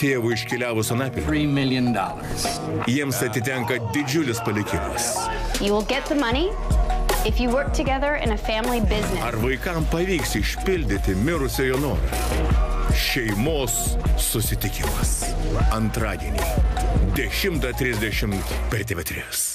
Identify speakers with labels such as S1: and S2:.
S1: Tėvų iškeliavus anapilį.
S2: $3 million.
S1: Jiems atitenka didžiulis palikimas.
S3: You will get the money if you work together in a family business.
S1: Ar vaikam pavyks išpildyti mirusiojo norą? Šeimos susitikimas. Antradienį. 10.30 per TV3.